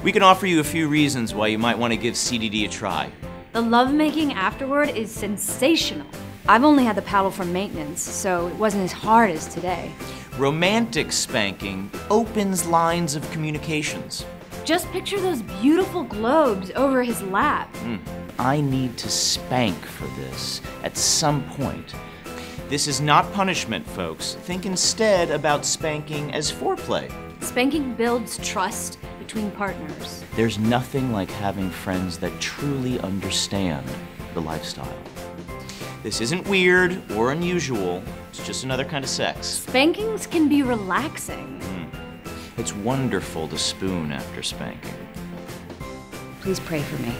We can offer you a few reasons why you might want to give CDD a try. The lovemaking afterward is sensational. I've only had the paddle for maintenance, so it wasn't as hard as today. Romantic spanking opens lines of communications. Just picture those beautiful globes over his lap. Hmm. I need to spank for this at some point. This is not punishment, folks. Think instead about spanking as foreplay. Spanking builds trust between partners. There's nothing like having friends that truly understand the lifestyle. This isn't weird or unusual, it's just another kind of sex. Spankings can be relaxing. Hmm. It's wonderful to spoon after spanking. Please pray for me.